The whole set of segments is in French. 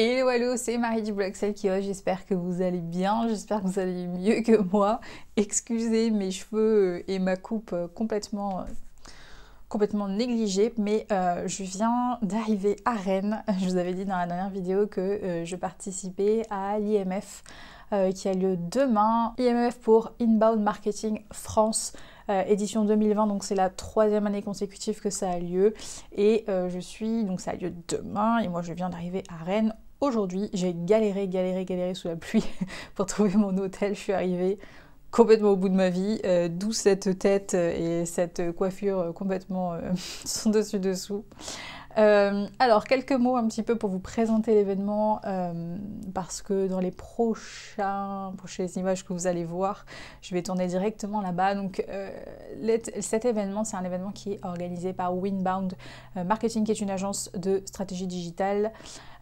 Hello, hello, c'est Marie du blog Celle qui j'espère que vous allez bien, j'espère que vous allez mieux que moi. Excusez mes cheveux et ma coupe complètement, complètement négligée, mais euh, je viens d'arriver à Rennes. Je vous avais dit dans la dernière vidéo que euh, je participais à l'IMF euh, qui a lieu demain. IMF pour Inbound Marketing France. édition 2020, donc c'est la troisième année consécutive que ça a lieu. Et je suis, donc ça a lieu demain, et moi je viens d'arriver à Rennes aujourd'hui. J'ai galéré, galéré, galéré sous la pluie pour trouver mon hôtel. Je suis arrivée complètement au bout de ma vie, euh, d'où cette tête et cette coiffure complètement euh, sans dessus dessous. Euh, alors, quelques mots un petit peu pour vous présenter l'événement, parce que dans les prochains, prochaines images que vous allez voir, je vais tourner directement là-bas. Donc, cet événement, c'est un événement qui est organisé par Winbound Marketing, qui est une agence de stratégie digitale.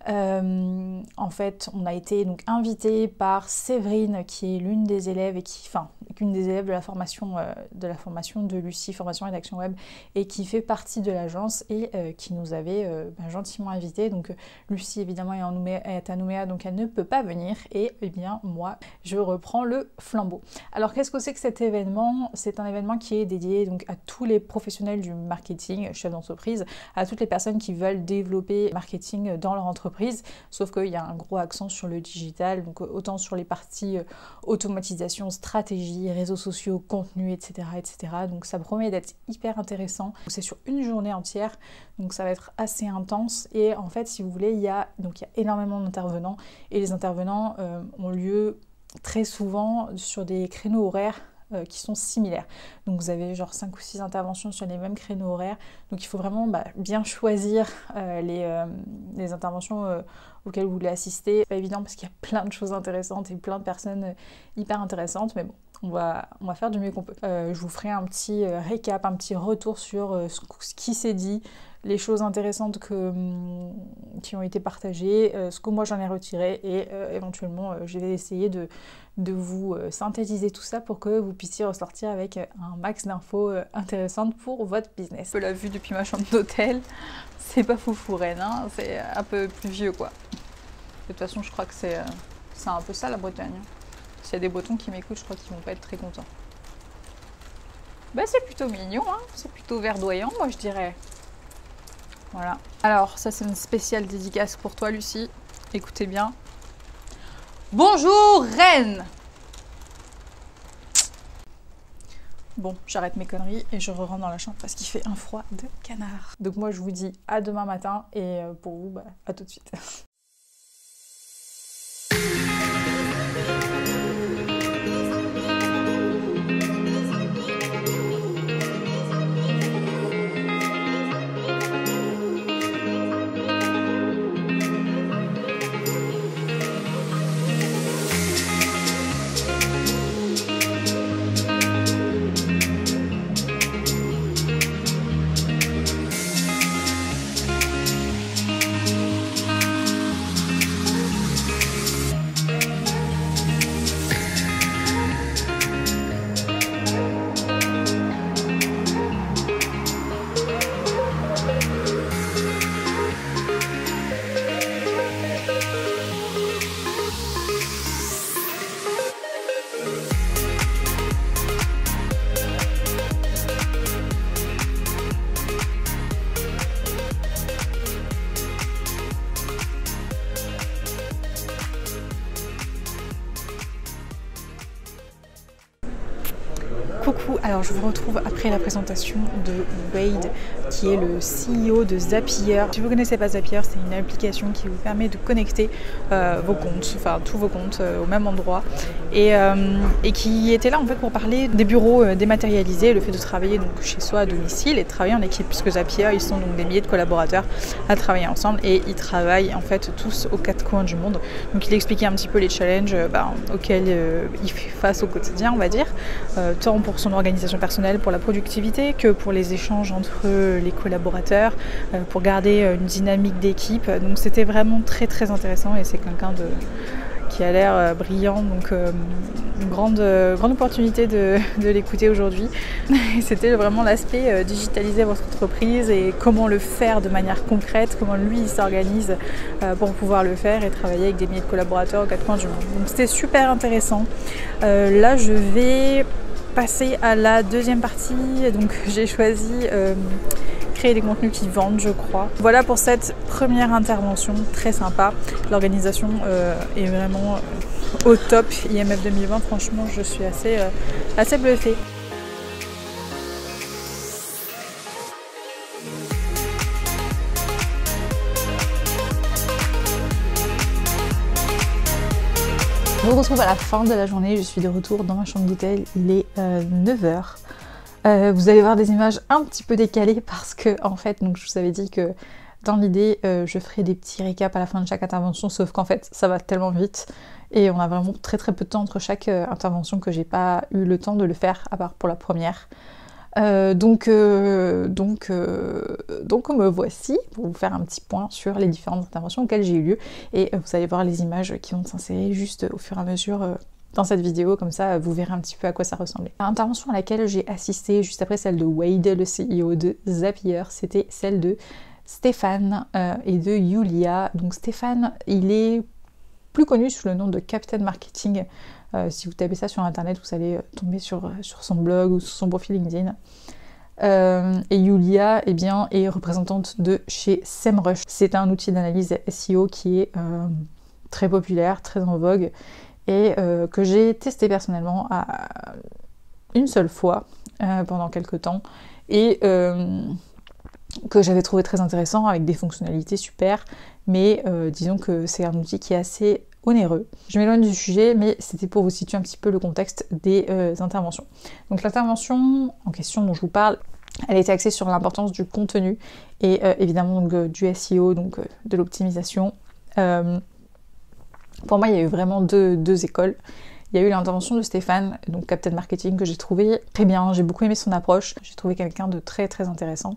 Euh, en fait, on a été donc invité par Séverine, qui est l'une des élèves et qui, enfin, une des élèves de la formation euh, de la formation de Lucie, formation rédaction web, et qui fait partie de l'agence et euh, qui nous avait ben, gentiment invité. Donc Lucie évidemment est, est à Nouméa, donc elle ne peut pas venir. Et eh bien moi, je reprends le flambeau. Alors qu'est-ce que c'est que cet événement? C'est un événement qui est dédié donc à tous les professionnels du marketing, chefs d'entreprise, à toutes les personnes qui veulent développer marketing dans leur entreprise sauf qu'il y a un gros accent sur le digital, donc autant sur les parties euh, automatisation, stratégie, réseaux sociaux, contenu, etc. etc. Donc ça promet d'être hyper intéressant. C'est sur une journée entière, donc ça va être assez intense. Et en fait, si vous voulez, il y a, donc il y a énormément d'intervenants, et les intervenants euh, ont lieu très souvent sur des créneaux horaires euh, qui sont similaires. Donc vous avez genre 5 ou 6 interventions sur les mêmes créneaux horaires. Donc il faut vraiment bah, bien choisir euh, les, euh, les, interventions auxquelles vous voulez assister. C'est pas évident parce qu'il y a plein de choses intéressantes et plein de personnes hyper intéressantes, mais bon, on va, on va faire du mieux qu'on peut. je vous ferai un petit récap, un petit retour sur ce qui s'est dit, les choses intéressantes que, hum, qui ont été partagées, ce que moi j'en ai retiré et éventuellement je vais essayer de, de vous synthétiser tout ça pour que vous puissiez ressortir avec un max d'infos intéressantes pour votre business. La vue depuis ma chambre d'hôtel, c'est pas foufou hein, c'est un peu plus vieux quoi. De toute façon je crois que c'est un peu ça la Bretagne. S'il y a des Bretons qui m'écoutent, je crois qu'ils vont pas être très contents. Bah c'est plutôt mignon, hein c'est plutôt verdoyant moi je dirais. Voilà. Alors, ça c'est une spéciale dédicace pour toi, Lucie. Écoutez bien. Bonjour, reine Bon, j'arrête mes conneries et je re rentre dans la chambre parce qu'il fait un froid de canard. Donc moi, je vous dis à demain matin et euh, pour vous, bah, à tout de suite. Coucou, alors je vous retrouve après la présentation de Wade qui est le CEO de Zapier. Si vous ne connaissez pas Zapier, c'est une application qui vous permet de connecter euh, vos comptes, enfin tous vos comptes euh, au même endroit et, euh, et, qui était là en fait pour parler des bureaux dématérialisés, le fait de travailler donc chez soi à domicile et de travailler en équipe puisque Zapier ils sont donc des milliers de collaborateurs à travailler ensemble et ils travaillent en fait tous aux quatre coins du monde. Donc il expliquait un petit peu les challenges bah, auxquels il fait face au quotidien on va dire, tant pour son organisation personnelle, pour la productivité, que pour les échanges entre les collaborateurs, euh, pour garder euh, une dynamique d'équipe. Donc c'était vraiment très très intéressant et c'est quelqu'un qui a l'air brillant, donc une grande, grande opportunité de, de l'écouter aujourd'hui. C'était vraiment l'aspect digitaliser votre entreprise et comment le faire de manière concrète, comment lui il s'organise pour pouvoir le faire et travailler avec des milliers de collaborateurs aux quatre coins du monde. Donc c'était super intéressant. là je vais passer à la deuxième partie. Donc j'ai choisi euh, créer des contenus qui vendent, je crois. Voilà pour cette première intervention, très sympa. L'organisation euh, est vraiment euh, au top. IMF 2020, franchement, je suis assez, assez bluffée. Je vous retrouve à la fin de la journée, je suis de retour dans ma chambre d'hôtel, il est 9h. Euh, euh, vous allez voir des images un petit peu décalées parce que en fait, je vous avais dit que dans l'idée, euh, je ferai des petits récaps à la fin de chaque intervention, sauf qu'en fait, ça va tellement vite et on a vraiment très très peu de temps entre chaque intervention que j'ai pas eu le temps de le faire, à part pour la première. Euh, donc, euh, donc, euh, donc me voici pour vous faire un petit point sur les différentes interventions auxquelles j'ai eu lieu et vous allez voir les images qui vont s'insérer juste au fur et à mesure dans cette vidéo, comme ça vous verrez un petit peu à quoi ça ressemblait. L'intervention à laquelle j'ai assisté juste après celle de Wade, le CEO de Zapier, c'était celle de Stéphane et de Yulia. Donc Stéphane, il est plus connu sous le nom de Captain Marketing euh, si vous tapez ça sur internet, vous allez euh, tomber sur, euh, sur son blog ou sur son profil LinkedIn. et Yulia eh bien, est représentante de chez SEMrush. C'est un outil d'analyse SEO qui est très populaire, très en vogue et que j'ai testé personnellement une seule fois pendant quelques temps et que j'avais trouvé très intéressant avec des fonctionnalités super mais disons que c'est un outil qui est assez Je m'éloigne du sujet, mais c'était pour vous situer un petit peu le contexte des euh, interventions. Donc l'intervention en question dont je vous parle, elle était axée sur l'importance du contenu et euh, évidemment euh, du SEO, donc de l'optimisation. pour moi, il y a eu vraiment deux écoles. Il y a eu l'intervention de Stéphane, donc Captain Marketing, que j'ai trouvé très bien. J'ai beaucoup aimé son approche. J'ai trouvé quelqu'un de très très intéressant.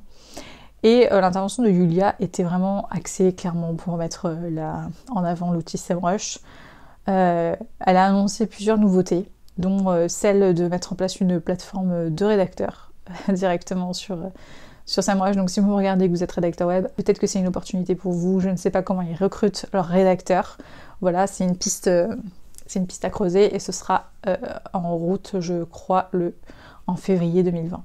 Et euh, l'intervention de Julia était vraiment axée clairement pour mettre euh, en avant l'outil SEMrush. Euh, elle a annoncé plusieurs nouveautés, dont celle de mettre en place une plateforme de rédacteurs directement sur, sur SEMrush. Donc si vous regardez que vous êtes rédacteur web, peut-être que c'est une opportunité pour vous. Je ne sais pas comment ils recrutent leurs rédacteurs. Voilà, c'est une piste, c'est une piste à creuser et ce sera en route, je crois, le, en février 2020.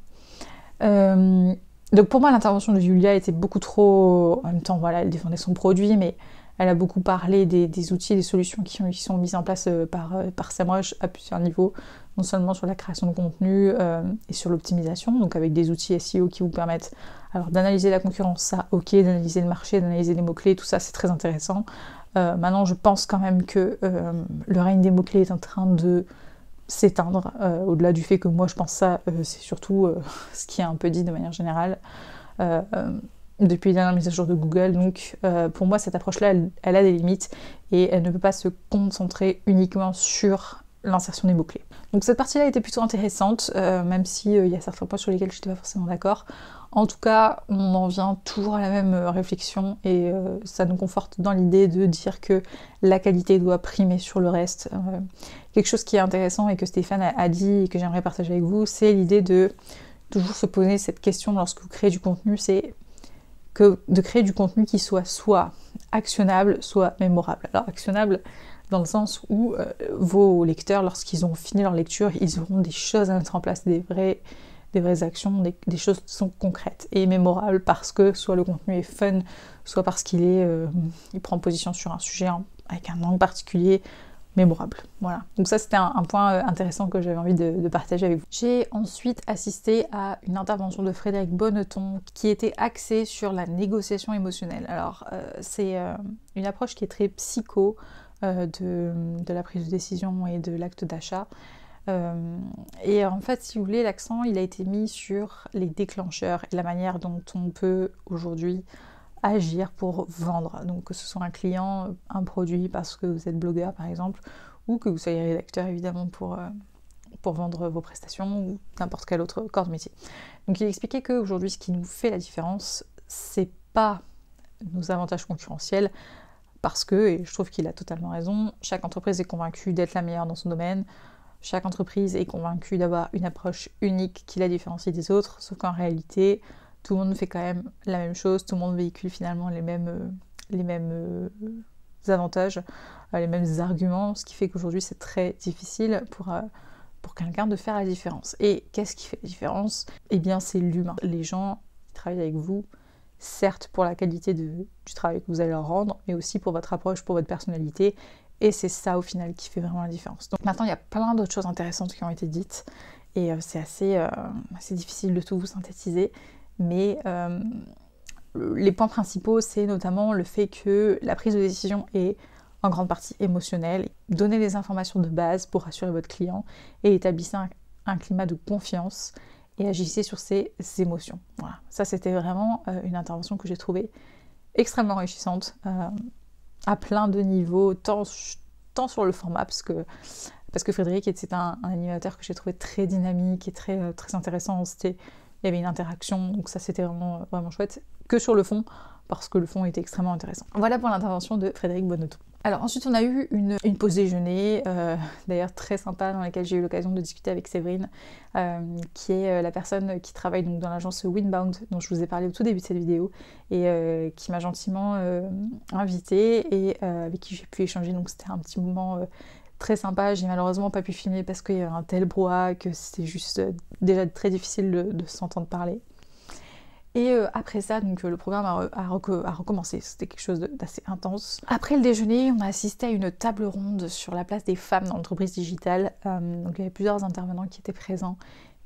Donc pour moi, l'intervention de Julia était beaucoup trop. En même temps, voilà, elle défendait son produit, mais elle a beaucoup parlé des, outils et des solutions qui, sont mises en place euh, par, euh, par SEMrush à plusieurs niveaux, non seulement sur la création de contenu euh, et sur l'optimisation, donc avec des outils SEO qui vous permettent d'analyser la concurrence, ça, ok, d'analyser le marché, d'analyser les mots-clés, tout ça, c'est très intéressant. maintenant, je pense quand même que le règne des mots-clés est en train de s'éteindre. Euh, au-delà du fait que moi je pense ça, euh, c'est surtout euh, ce qui est un peu dit de manière générale depuis les dernières mises à jour de Google. Donc pour moi cette approche-là, elle, a des limites et elle ne peut pas se concentrer uniquement sur l'insertion des mots-clés. Donc cette partie-là était plutôt intéressante, même s'il y a certains points sur lesquels je n'étais pas forcément d'accord. En tout cas, on en vient toujours à la même réflexion et ça nous conforte dans l'idée de dire que la qualité doit primer sur le reste. Quelque chose qui est intéressant et que Stéphane a dit et que j'aimerais partager avec vous, c'est l'idée de toujours se poser cette question lorsque vous créez du contenu, c'est que de créer du contenu qui soit soit actionnable, soit mémorable. Alors actionnable dans le sens où euh, vos lecteurs, lorsqu'ils ont fini leur lecture, ils auront des choses à mettre en place, des vraies, des vraies actions, des, choses qui sont concrètes et mémorables parce que soit le contenu est fun, soit parce qu'il est, euh, il prend position sur un sujet avec un angle particulier, mémorable. Voilà. Donc ça c'était un, point euh, intéressant que j'avais envie de, partager avec vous. J'ai ensuite assisté à une intervention de Frédéric Bonneton qui était axée sur la négociation émotionnelle. Alors c'est une approche qui est très psycho de, la prise de décision et de l'acte d'achat. et en fait, si vous voulez, l'accent il a été mis sur les déclencheurs et la manière dont on peut aujourd'hui agir pour vendre. Donc que ce soit un client, un produit parce que vous êtes blogueur par exemple, ou que vous soyez rédacteur évidemment pour, euh, pour vendre vos prestations ou n'importe quel autre corps de métier. Donc il expliquait qu'aujourd'hui ce qui nous fait la différence, c'est pas nos avantages concurrentiels, parce que, et je trouve qu'il a totalement raison, chaque entreprise est convaincue d'être la meilleure dans son domaine, chaque entreprise est convaincue d'avoir une approche unique qui la différencie des autres, sauf qu'en réalité, tout le monde fait quand même la même chose, tout le monde véhicule finalement les mêmes, euh, les mêmes euh, avantages, euh, les mêmes arguments, ce qui fait qu'aujourd'hui c'est très difficile pour, pour quelqu'un de faire la différence. Et qu'est-ce qui fait la différence? Eh bien c'est l'humain. Les gens qui travaillent avec vous, certes pour la qualité du travail que vous allez leur rendre, mais aussi pour votre approche, pour votre personnalité et c'est ça au final qui fait vraiment la différence. Donc maintenant, il y a plein d'autres choses intéressantes qui ont été dites. Et euh, c'est assez, euh, assez, difficile de tout vous synthétiser. Mais euh, les points principaux, c'est notamment le fait que la prise de décision est en grande partie émotionnelle. Donnez les informations de base pour rassurer votre client et établissez un, climat de confiance et agissez sur ses émotions. Voilà, ça c'était vraiment une intervention que j'ai trouvée extrêmement enrichissante à plein de niveaux, tant, tant sur le format, parce que, parce que Frédéric était un, animateur que j'ai trouvé très dynamique et très, euh, très intéressant. C'était, il y avait une interaction, donc ça c'était vraiment, vraiment chouette, que sur le fond, parce que le fond était extrêmement intéressant. Voilà pour l'intervention de Frédéric Bonneton. Alors ensuite on a eu une, pause déjeuner, euh, d'ailleurs très sympa, dans laquelle j'ai eu l'occasion de discuter avec Séverine, euh, qui est euh, la personne qui travaille donc dans l'agence Winbound, dont je vous ai parlé au tout début de cette vidéo, et qui m'a gentiment invitée et avec qui j'ai pu échanger. Donc c'était un petit moment très sympa. J'ai malheureusement pas pu filmer parce qu'il y avait un tel brouhaha que c'était juste déjà très difficile de s'entendre parler. Et euh, après ça, donc, euh, le programme a, recommencé. C'était quelque chose d'assez intense. Après le déjeuner, on a assisté à une table ronde sur la place des femmes dans l'entreprise digitale. Euh, donc il y avait plusieurs intervenants qui étaient présents,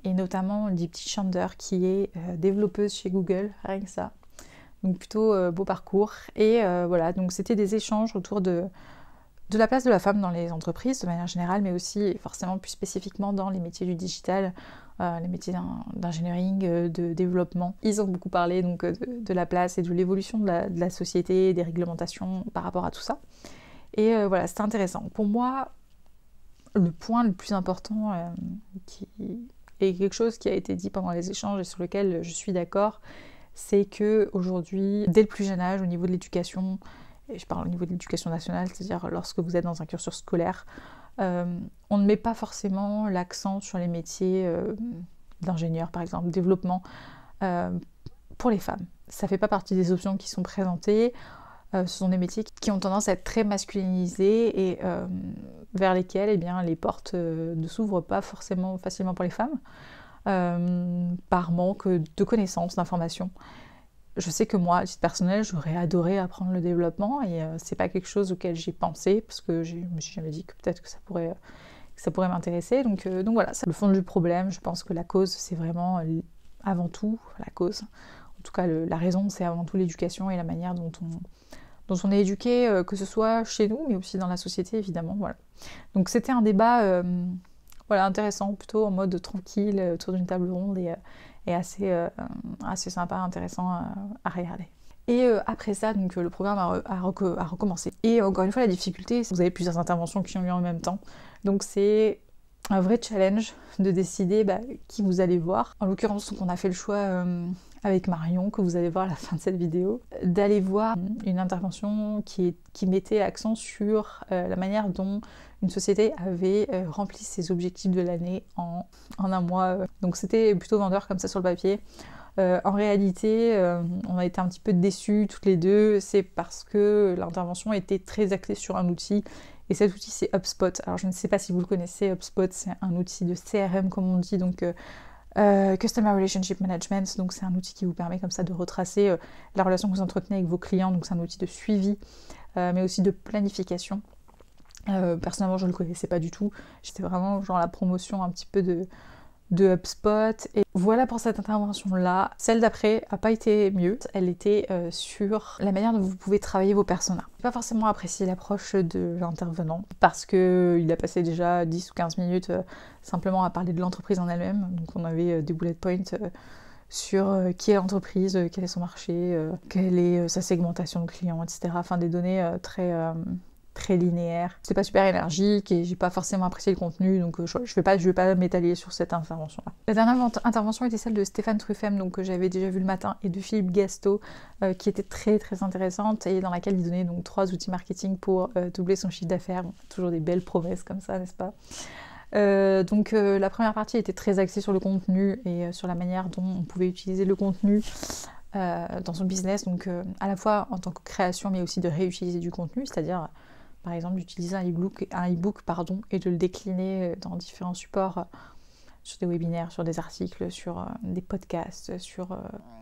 et notamment Dipti Chander, qui est développeuse chez Google, rien que ça. Donc plutôt beau parcours. Et voilà, donc c'était des échanges autour de, de la place de la femme dans les entreprises de manière générale, mais aussi forcément plus spécifiquement dans les métiers du digital euh, les métiers d'ingénierie, euh, de développement. Ils ont beaucoup parlé donc, euh, de, la place et de l'évolution de, la, société, des réglementations par rapport à tout ça. Et voilà, c'était intéressant. Pour moi, le point le plus important qui est quelque chose qui a été dit pendant les échanges et sur lequel je suis d'accord, c'est que aujourd'hui, dès le plus jeune âge, au niveau de l'éducation, et je parle au niveau de l'éducation nationale, c'est-à-dire lorsque vous êtes dans un cursus scolaire, euh, on ne met pas forcément l'accent sur les métiers euh, d'ingénieur, par exemple, développement, euh, pour les femmes. Ça ne fait pas partie des options qui sont présentées. ce sont des métiers qui ont tendance à être très masculinisés et vers lesquels eh bien, les portes ne s'ouvrent pas forcément facilement pour les femmes, par manque de connaissances, d'informations je sais que moi, à titre personnel, j'aurais adoré apprendre le développement et euh, c'est pas quelque chose auquel j'ai pensé parce que je me suis jamais dit que peut-être que ça pourrait, ça pourrait m'intéresser. Donc, euh, voilà, c'est le fond du problème. Je pense que la cause, c'est vraiment euh, avant tout la cause. En tout cas, la raison, c'est avant tout l'éducation et la manière dont on, dont on est éduqué, que ce soit chez nous, mais aussi dans la société, évidemment. Voilà. Donc c'était un débat voilà, intéressant, plutôt en mode tranquille, autour d'une table ronde et euh, assez sympa, intéressant à, regarder. Et euh, après ça, donc, le programme a, recommencé. Et encore une fois, la difficulté, vous avez plusieurs interventions qui ont eu en même temps. Donc c'est un vrai challenge de décider bah, qui vous allez voir. En l'occurrence, on a fait le choix euh, avec Marion, que vous allez voir à la fin de cette vidéo, d'aller voir une intervention qui, mettait l'accent sur la manière dont une société avait euh, rempli ses objectifs de l'année en, un mois. Euh. Donc c'était plutôt vendeur comme ça sur le papier. Euh, en réalité, on a été un petit peu déçus toutes les deux. C'est parce que l'intervention était très axée sur un outil. Et cet outil, c'est HubSpot. Alors, je ne sais pas si vous le connaissez. HubSpot, c'est un outil de CRM, comme on dit. Donc, Customer Relationship Management. Donc, c'est un outil qui vous permet comme ça de retracer la relation que vous entretenez avec vos clients. Donc, c'est un outil de suivi, mais aussi de planification. Euh, personnellement, je ne le connaissais pas du tout. J'étais vraiment genre la promotion un petit peu de, de HubSpot. Et voilà pour cette intervention-là. Celle d'après a pas été mieux. Elle était euh, sur la manière dont vous pouvez travailler vos personas. J'ai pas forcément apprécié l'approche de l'intervenant parce qu'il a passé déjà 10 ou 15 minutes euh, simplement à parler de l'entreprise en elle-même. Donc on avait des bullet points sur qui est l'entreprise, quel est son marché, quelle est sa segmentation de clients, etc. Enfin des données très très linéaire. C'est pas super énergique et j'ai pas forcément apprécié le contenu, donc je, je vais pas, pas m'étaler sur cette intervention-là. La dernière intervention était celle de Stéphane Truffem, donc que j'avais déjà vu le matin, et de Philippe Gasto, qui était très très intéressante et dans laquelle il donnait donc trois outils marketing pour doubler son chiffre d'affaires. toujours des belles promesses comme ça, n'est-ce pas? Euh, donc euh, la première partie était très axée sur le contenu et euh, sur la manière dont on pouvait utiliser le contenu dans son business, donc à la fois en tant que création mais aussi de réutiliser du contenu, c'est-à-dire par exemple d'utiliser un e-book, un e-book pardon, et de le décliner dans différents supports sur des webinaires, sur des articles, sur euh, des podcasts, sur euh,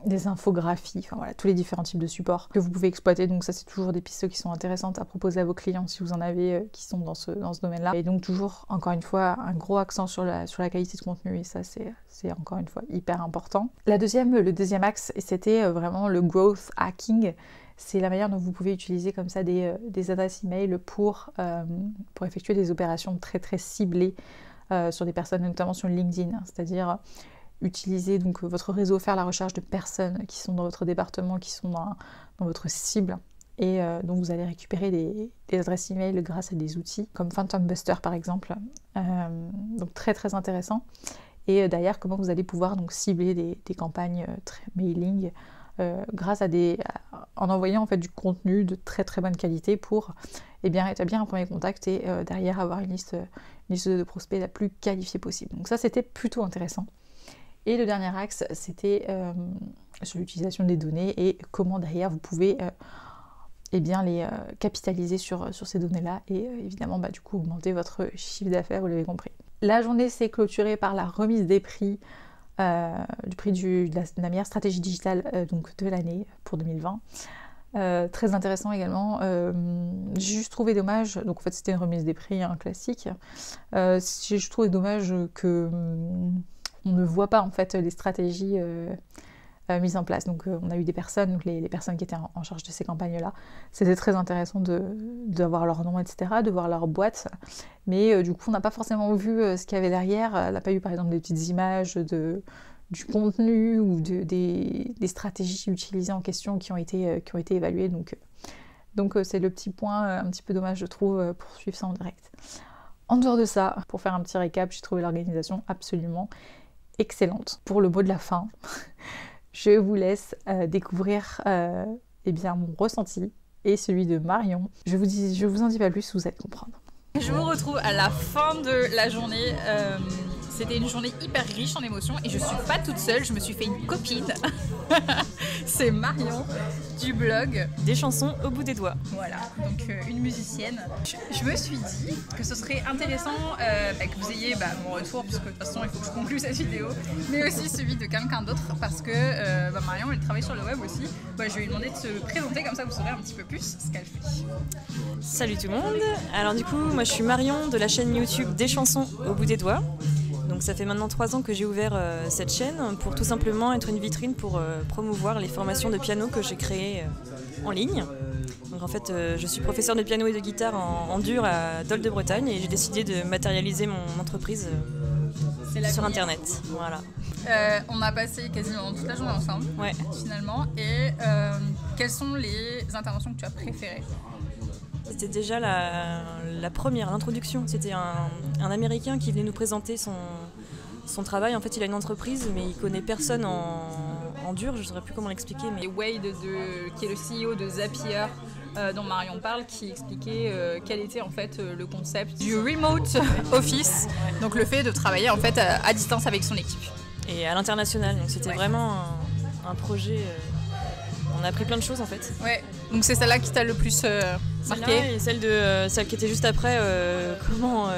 des infographies, enfin voilà, tous les différents types de supports que vous pouvez exploiter. Donc ça, c'est toujours des pistes qui sont intéressantes à proposer à vos clients si vous en avez euh, qui sont dans ce, dans ce domaine-là. Et donc toujours, encore une fois, un gros accent sur la, sur la qualité de contenu et ça, c'est, c'est encore une fois hyper important. La deuxième, le deuxième axe, c'était vraiment le growth hacking c'est la manière dont vous pouvez utiliser comme ça des, des adresses email pour, pour effectuer des opérations très très ciblées euh, sur des personnes, notamment sur LinkedIn, hein. c'est-à-dire utiliser donc votre réseau, faire la recherche de personnes qui sont dans votre département, qui sont dans, votre cible, et euh, donc vous allez récupérer des, adresses email grâce à des outils comme Phantom Buster par exemple. Euh, donc très très intéressant. Et derrière, comment vous allez pouvoir donc cibler des, campagnes mailing euh, grâce à des, en envoyant en fait du contenu de très très bonne qualité pour eh établir un premier contact et euh, derrière avoir une liste, liste de prospects la plus qualifiée possible. Donc ça c'était plutôt intéressant. Et le dernier axe c'était euh, sur l'utilisation des données et comment derrière vous pouvez eh bien, les capitaliser sur, sur ces données-là et évidemment bah, du coup augmenter votre chiffre d'affaires, vous l'avez compris. La journée s'est clôturée par la remise des prix euh, du prix de, la, meilleure stratégie digitale euh, donc de l'année pour 2020. Euh, très intéressant également. j'ai juste trouvé dommage, donc en fait c'était une remise des prix un classique. j'ai juste trouvé dommage que on ne voit pas en fait les stratégies euh, mise en place. Donc euh, on a eu des personnes, les, personnes qui étaient en, charge de ces campagnes-là. C'était très intéressant d'avoir leur nom, etc., de voir leur boîte. Mais euh, du coup, on n'a pas forcément vu ce qu'il y avait derrière. On n'a pas eu par exemple des petites images de, du contenu ou de, des, stratégies utilisées en question qui ont été, qui ont été évaluées. Donc donc c'est le petit point un petit peu dommage, je trouve, pour suivre ça en direct. En dehors de ça, pour faire un petit récap, j'ai trouvé l'organisation absolument excellente. Pour le mot de la fin, je vous laisse euh, découvrir euh, eh bien, mon ressenti et celui de Marion. Je vous, vous en dis pas plus, vous allez comprendre. Je vous retrouve à la fin de la journée. Euh, c'était une journée hyper riche en émotions et je suis pas toute seule, je me suis fait une copine. c'est Marion du blog Des chansons au bout des doigts. Voilà, donc euh, une musicienne. Je, me suis dit que ce serait intéressant euh, bah, que vous ayez bah, mon retour, puisque de toute façon il faut que je conclue cette vidéo, mais aussi celui de quelqu'un d'autre parce que euh, bah, Marion elle travaille sur le web aussi. je vais lui demander de se présenter comme ça vous saurez un petit peu plus ce qu'elle fait. Salut tout le monde. Alors du coup, moi je suis Marion de la chaîne YouTube Des chansons au bout des doigts. Donc ça fait maintenant trois ans que j'ai ouvert euh, cette chaîne pour tout simplement être une vitrine pour euh, promouvoir les formations de piano que j'ai créées euh, en ligne. Donc en fait, je suis professeur de piano et de guitare en, dur à Dole de Bretagne et j'ai décidé de matérialiser mon entreprise sur internet. Voilà. on a passé quasiment toute la journée ensemble, ouais. finalement. Et quelles sont les interventions que tu as préférées? C'était déjà la, première, l'introduction. C'était un, Américain qui venait nous présenter son, son travail. En fait, il a une entreprise, mais il connaît personne en, dur. Je ne saurais plus comment l'expliquer. Mais... Wade, de, qui est le CEO de Zapier, euh, dont Marion parle, qui expliquait euh, quel était en fait euh, le concept du remote office, donc le fait de travailler en fait à, distance avec son équipe. Et à l'international. Donc c'était vraiment un, un projet on a appris plein de choses en fait. Ouais, donc c'est celle-là qui t'a le plus euh, marqué Et celle, de, euh, celle qui était juste après, euh, comment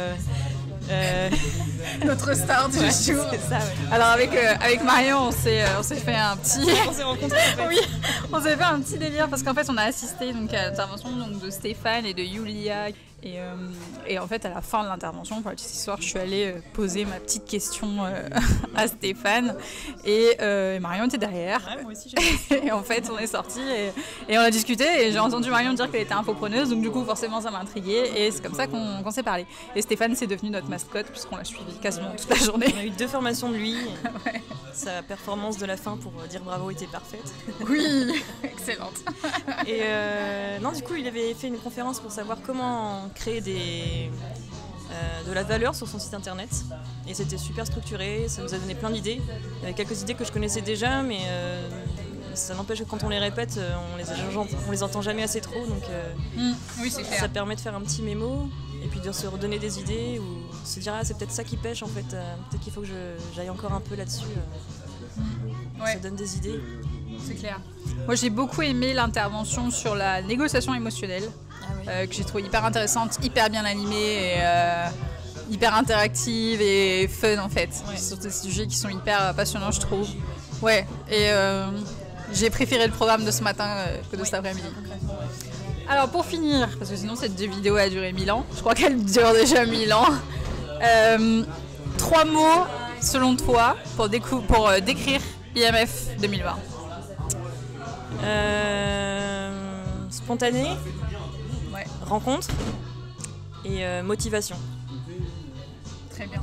Notre star du jour. Ça, Alors avec, avec Marion, on s'est, on s'est fait un petit. on s'est rencontrés. oui, on s'est fait un petit délire parce qu'en fait on a assisté donc, à l'intervention donc, de Stéphane et de Yulia Et, euh, et, en fait, à la fin de l'intervention, pour la petite histoire, je suis allée euh, poser ma petite question euh, à Stéphane et, Marion était derrière. Ouais, moi aussi, et en fait, on est sortis et, et, on a discuté et j'ai entendu Marion dire qu'elle était infopreneuse, donc du coup, forcément, ça m'a intriguée et c'est comme ça qu'on qu s'est parlé. Et Stéphane, c'est devenu notre mascotte puisqu'on l'a suivi quasiment toute la journée. On a eu deux formations de lui. ouais. Sa performance de la fin pour dire bravo était parfaite. Oui, excellente. et non, du coup, il avait fait une conférence pour savoir comment créer des, euh, de la valeur sur son site internet. Et c'était super structuré, ça nous a donné plein d'idées. Il y avait quelques idées que je connaissais déjà, mais euh, ça n'empêche que quand on les répète, euh, on les, on les entend jamais assez trop. Donc mmh, oui, ça permet de faire un petit mémo et puis de se redonner des idées ou se dire ah, c'est peut-être ça qui pêche en fait, peut-être qu'il faut que j'aille encore un peu là-dessus. Mmh. Ouais. Ça donne des idées. C'est clair. Moi j'ai beaucoup aimé l'intervention sur la négociation émotionnelle. Euh, que j'ai trouvé hyper intéressante, hyper bien animée et euh, hyper interactive et fun en fait. Ouais. Sur des sujets qui sont hyper passionnants, je trouve. Ouais, et euh, j'ai préféré le programme de ce matin que de cet après-midi. Alors pour finir, parce que sinon cette vidéo a duré 1000 ans, je crois qu'elle dure déjà 1000 ans. Trois mots selon toi pour, pour décrire IMF 2020 Spontané rencontre et euh, motivation. Très bien.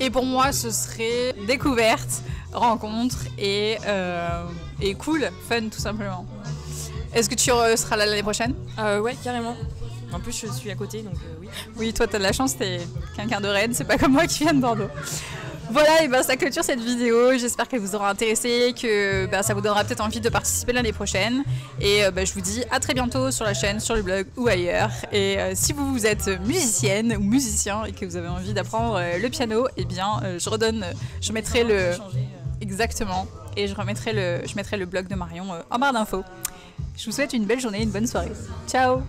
Et pour moi, ce serait découverte, rencontre et, euh, et cool, fun tout simplement. Est-ce que tu seras là l'année prochaine? Euh, Ouais, carrément. En plus, je suis à côté, donc euh, oui. Oui, toi, t'as de la chance, t'es quelqu'un de Rennes, c'est pas comme moi qui viens de Bordeaux. Voilà, et ben ça clôture cette vidéo. J'espère qu'elle vous aura intéressé, que ben, ça vous donnera peut-être envie de participer l'année prochaine. Et ben, je vous dis à très bientôt sur la chaîne, sur le blog ou ailleurs. Et euh, si vous, vous êtes musicienne ou musicien et que vous avez envie d'apprendre euh, le piano, eh bien euh, je redonne, je mettrai le exactement et je remettrai le, je mettrai le blog de Marion en barre d'infos. Je vous souhaite une belle journée, une bonne soirée. Ciao